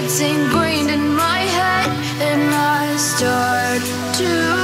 gets ingrained in my head and I start to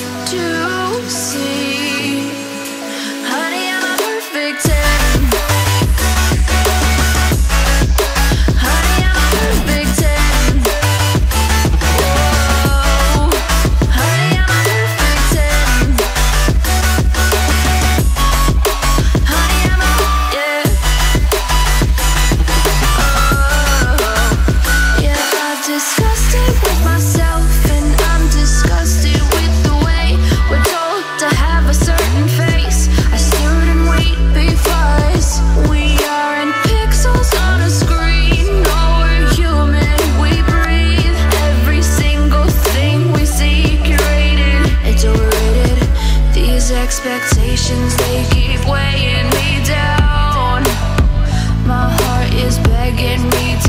to expectations, they keep weighing me down. My heart is begging me